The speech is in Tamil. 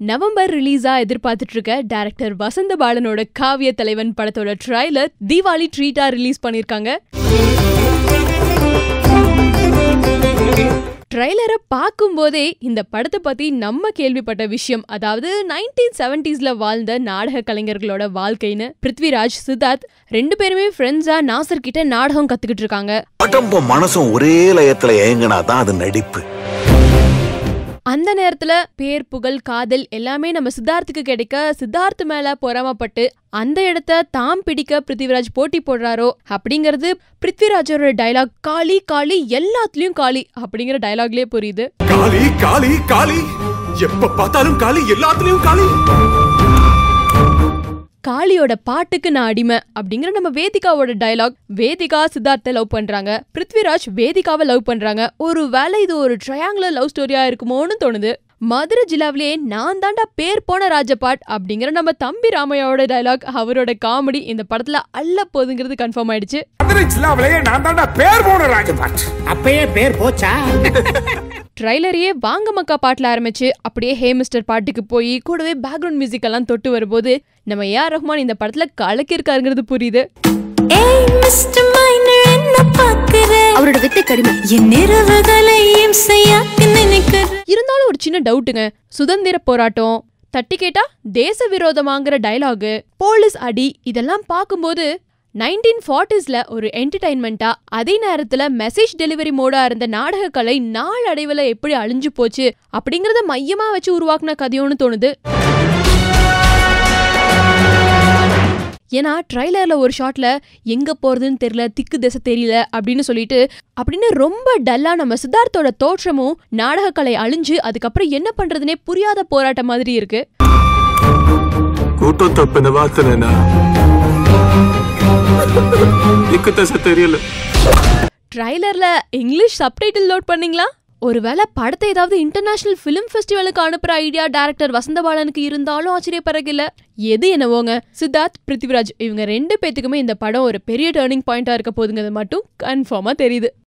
நவம்பர் ரிலீஸா எதிர்பார்த்துட்டு இருக்க டைரக்டர் வசந்த பாலனோட காவிய தலைவன் படத்தோட ட்ரைலர் தீபாவளி ட்ரீட்டா ரிலீஸ் பண்ணிருக்காங்க. ட்ரைலரை பார்க்கும்போதே இந்த படத்தை பத்தி நம்ம கேள்விப்பட்ட விஷயம் அதாவது நைன்டீன் செவன்டிஸ்ல வாழ்ந்த நாடக கலைஞர்களோட வாழ்க்கைன்னு. பிருத்விராஜ் சித்தார்த் ரெண்டு பேருமே ஃப்ரெண்ட்ஸா நாசர் கிட்ட நாடகம் கத்துக்கிட்டு இருக்காங்க. மனசும் ஒரே லயத்துல ஏங்கினா தான் அது நடிப்பு. அந்த நேரத்துல பேர் புகழ் காதல் எல்லாமே நம்ம சித்தார்த்துக்கு கிடைக்க சித்தார்த் மேல பொறாமப்பட்டு அந்த இடத்த தாம் பிடிக்க பிருத்திவிராஜ் போட்டி போடுறாரோ அப்படிங்கிறது பிருத்விராஜோட டைலாக் காளி காளி எல்லாத்துலயும் காளி அப்படிங்கிற டைலாக்லயே புரியுது. காளி காளி காளி. எப்ப பார்த்தாலும் காளி எல்லாத்துலயும் காளி. காளியோட பாட்டுக்கு நான் அடிமை அப்படிங்கிற நம்ம வேதிகாவோட டயலாக் வேதிகா சித்தார்த்தை லவ் பண்றாங்க. பிருத்விராஜ் வேதிகாவை லவ் பண்றாங்க. ஒரு வேலை இது ஒரு ட்ரையாங்குலர் லவ் ஸ்டோரியா இருக்குமோன்னு தோணுது. மதுரை ஜில்லாவிலேயே நான் தாண்டா பேர் போன ராஜபாட் அப்படிங்கிற நம்ம தம்பி ராமையாவோட டயலாக் அவரோட காமெடி இந்த படத்துல அள்ள போகுதுங்கிறது கன்ஃபார்ம் ஆயிடுச்சு. மதுரை ஜில்லாவிலேயே நான் தாண்டா பேர் போன ராஜபாட். அப்பயே பேர் போச்சா? ட்ரைலரையே வாங்க மக்கா பாட்டில் ஆரம்பிச்சு அப்படியே ஹே மிஸ்டர் பாட்டுக்கு போய் கூடவே பேக்ரவுண்ட் மியூசிக் எல்லாம் தொட்டு வரும்போது நம்ம ஏஆர் ரஹ்மான் இந்த படத்துல கலக்கியிருக்காருங்கிறது புரியுது. ஏய் மிஸ்டர் மைனர் என்ன பாக்குற? அவரோட வித்தை கடிமை என் நிறவுகளை இம்சையாக்க நினைக்கிற இருந்தாலும் ஒரு சின்ன டவுட்டுங்க சுதந்திர போராட்டம் தட்டி கேட்டா தேச விரோதமாங்கிற டயலாகு போலீஸ் அடி இதெல்லாம் பார்க்கும்போது நைன்டீன் ஃபார்ட்டிஸ்ல ஒரு என்டர்டைன்மெண்ட்டா அதே நேரத்துல மெசேஜ் டெலிவரி மோடா இருந்த நாடகக்கலை நாளடைவில் எப்படி அழிஞ்சு போச்சு அப்படிங்கறத மையமா வச்சு உருவாக்குன கதையோன்னு தோணுது. ஏன்னா ட்ரைலரில் ஒரு ஷாட்டில் எங்கே போகிறதுன்னு தெரியல திக்கு திசை தெரியல அப்படின்னு சொல்லிட்டு அப்படின்னு ரொம்ப டல்லாக நம்ம சித்தார்த்தோட தோற்றமும் நாடகக்கலை அழிஞ்சு அதுக்கப்புறம் என்ன பண்ணுறதுனே புரியாத போராட்டம் மாதிரி இருக்குது கூட்டம் தப்புன வார்த்தை திக்கு தெரியல. ட்ரைலர்ல இங்கிலீஷ் சப்டைட்டில் லோட் பண்ணீங்களா? ஒருவேளை படத்தை ஏதாவது இன்டர்நேஷனல் ஃபிலிம் ஃபெஸ்டிவலுக்கு அனுப்புற ஐடியா டைரக்டர் வசந்தபாலனுக்கு இருந்தாலும் ஆச்சரியப்படுறதில்ல. எது என்னவோங்க? சித்தார்த் பிருத்திவிராஜ் இவங்க ரெண்டு பேத்துக்குமே இந்த படம் ஒரு பெரிய டேர்னிங் பாயிண்டா இருக்க போதுங்கிறது மட்டும் கன்ஃபார்மா தெரியுது.